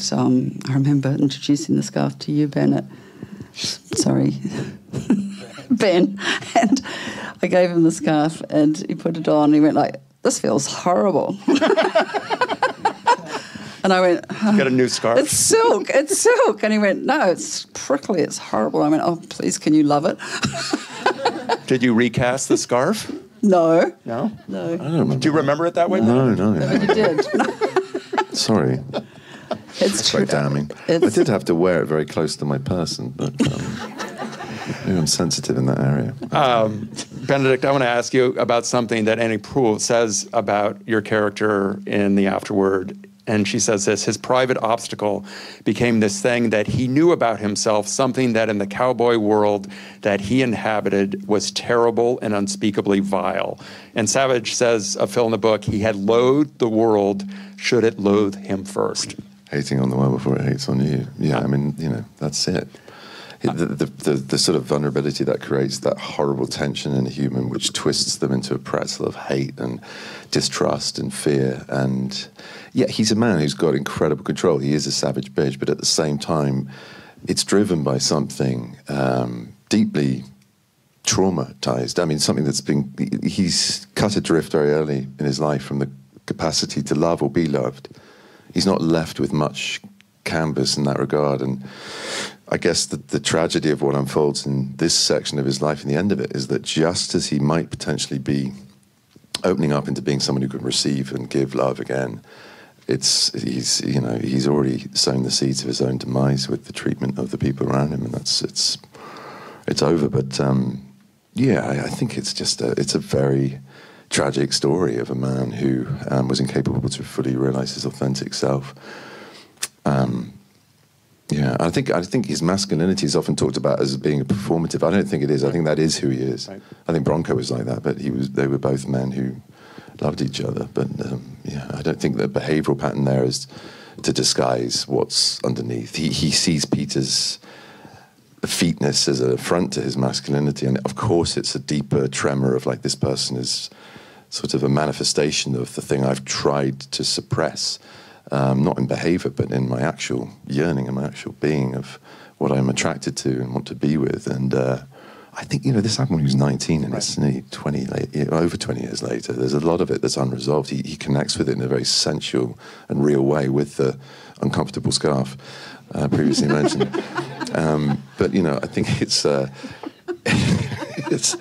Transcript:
and um, I remember introducing the scarf to you, Bennett. Sorry, Ben. And I gave him the scarf, and he put it on. And he went like, "This feels horrible." and I went, oh, "Got a new scarf? It's silk. It's silk." And he went, "No, it's prickly. It's horrible." I went, "Oh, please, can you love it?" Did you recast the scarf? No. No? No. I don't remember. Do you remember it that way? No, no. no you did. Sorry. It's That's true. damning. It's... I did have to wear it very close to my person, but um, maybe I'm sensitive in that area. Um, Benedict, I want to ask you about something that Annie Proulx says about your character in The Afterword and she says this his private obstacle became this thing that he knew about himself, something that in the cowboy world that he inhabited was terrible and unspeakably vile. And Savage says of Phil in the book, he had loathed the world should it loathe him first. Hating on the world before it hates on you. Yeah, I mean, you know, that's it. The, the, the, the, sort of vulnerability that creates that horrible tension in a human, which twists them into a pretzel of hate and distrust and fear. And yeah, he's a man who's got incredible control. He is a savage bitch, but at the same time, it's driven by something um, deeply traumatized. I mean, something that's been, he's cut adrift very early in his life from the capacity to love or be loved. He's not left with much canvas in that regard. And I guess the, the tragedy of what unfolds in this section of his life and the end of it is that just as he might potentially be opening up into being someone who can receive and give love again, it's he's you know he's already sown the seeds of his own demise with the treatment of the people around him, and that's it's it's over. But um, yeah, I, I, think it's just a, it's a very tragic story of a man who um, was incapable to fully realize his authentic self. Um, yeah, I think I think his masculinity is often talked about as being a performative. I don't think it is. I think that is who he is. Right. I think Bronco was like that, but he was. They were both men who loved each other. But um, yeah, I don't think the behavioural pattern there is to disguise what's underneath. He he sees Peter's featness as an affront to his masculinity, and of course, it's a deeper tremor of like this person is sort of a manifestation of the thing I've tried to suppress um, not in behavior, but in my actual yearning and my actual being of what I'm attracted to and want to be with. And uh, I think, you know, this happened when he was 19 and right. it's 20, over 20 years later. There's a lot of it that's unresolved. He, he connects with it in a very sensual and real way with the uncomfortable scarf uh, previously mentioned. Um, but, you know, I think it's, uh, it's